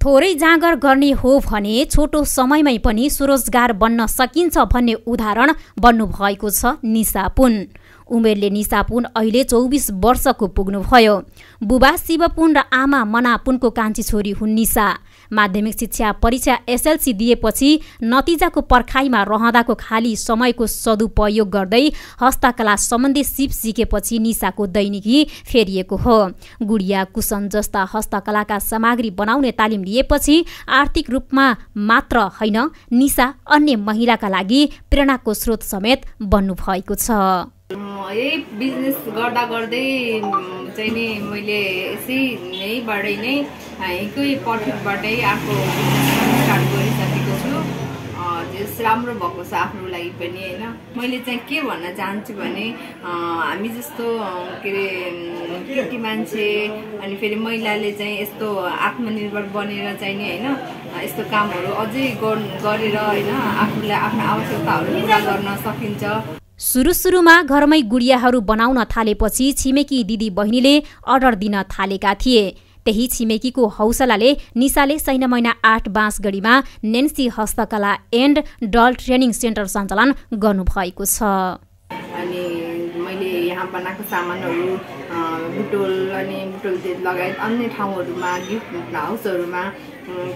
थोरै जाँगर गर्ने हो भने छोटो समयमै पनि स्वरोजगार बन्न सकिन्छ भन्ने उदाहरण बन्नुभएको छ निसापुन। उमेरले निसापुन अहिले चौबिस वर्षको पुग्नुभयो। बुबा शिवपुन र आमा मनापुनको कान्छी छोरी हुन् निसा। माध्यमिक शिक्षा परीक्षा एसएलसी दिएपछि नतिजाको पर्खाइमा रहँदाको खाली समयको सदुपयोग गर्दै हस्तकला सम्बन्धी सिप सिकेपछि निसाको दैनिकी फेरिएको हो। गुडिया कुसन जस्ता हस्तकलाका सामग्री बनाउने तालिम लिएपछि आर्थिक रूपमा मात्र होइन निसा अन्य महिलाका लागि प्रेरणाको स्रोत समेत बन्नु भएको छ। यही बिजनेस गर्दा गर्दै चाहिँ नि मैले यसै यहीँबाटै नै यहीँकै प्रफिटबाटै आएको स्टार्ट गरिसकेको छु। जस राम्रो भएको छ आफ्नो लागि पनि होइन। मैले चाहिँ के भन्न चाहन्छु भने हामी जस्तो के अरे केटी मान्छे अनि फेरि महिलाले चाहिँ यस्तो आत्मनिर्भर बनेर चाहिँ नि होइन यस्तो कामहरू अझै गरेर होइन आफूलाई आफ्नो आवश्यकताहरू पुरा गर्न सकिन्छ। सुरु सुरुमा घरमै गुडियाहरू बनाउन थालेपछि छिमेकी दिदी बहिनीले अर्डर दिन थालेका थिए। त्यही छिमेकीको हौसलाले निसाले सैन महिना आठ बाँसगढीमा नेन्सी हस्तकला एन्ड डल ट्रेनिङ सेन्टर सञ्चालन गर्नुभएको छ। बनाएको सामानहरू बुटोल अनि बुटोल लगायत अन्य ठाउँहरूमा गिफ्ट हाउसहरूमा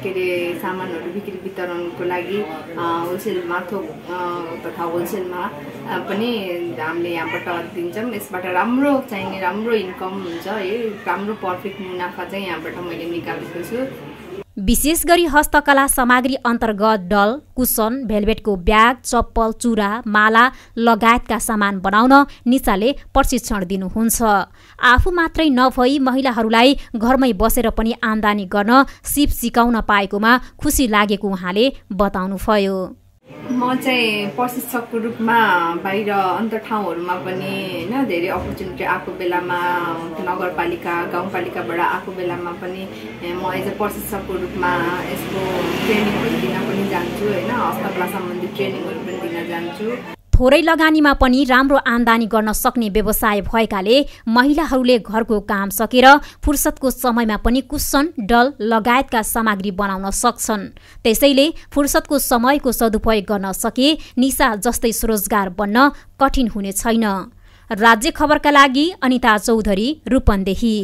के अरे सामानहरू बिक्री वितरणको लागि होलसेलमा थोक तथा होलसेलमा पनि हामीले यहाँबाट दिन्छौँ। यसबाट राम्रो चाहिने राम्रो इन्कम हुन्छ। है राम्रो प्रफिट मुनाफा चाहिँ यहाँबाट मैले निकालेको छु। विशेष गरी हस्तकला सामग्री अन्तर्गत डल कुसन भेलभेटको ब्याग चप्पल चुरा माला लगायतका सामान बनाउन निचाले प्रशिक्षण दिनुहुन्छ। आफू मात्रै नभई महिलाहरूलाई घरमै बसेर पनि आमदानी गर्न सिप सिकाउन पाएकोमा खुसी लागेको उहाँले बताउनुभयो। म चाहिँ प्रशिक्षकको रूपमा बाहिर अन्त ठाउँहरूमा पनि होइन धेरै अपर्च्युनिटी आएको बेलामा नगरपालिका गाउँपालिकाबाट आएको बेलामा पनि म एज अ प्रशिक्षकको रूपमा यसको ट्रेनिङहरू दिन पनि जान्छु होइन हस्तकला सम्बन्धी ट्रेनिङहरू पनि दिन जान्छु। थोरै लगानीमा पनि राम्रो आमदानी गर्न सक्ने व्यवसाय भएकाले महिलाहरूले घरको काम सकेर फुर्सदको समयमा पनि कुसन डल लगायतका सामग्री बनाउन सक्छन्। त्यसैले फुर्सदको समयको सदुपयोग गर्न सके निसा जस्तै स्वरोजगार बन्न कठिन हुने छैन। राज्य खबरका लागि अनिता चौधरी रूपन्देही।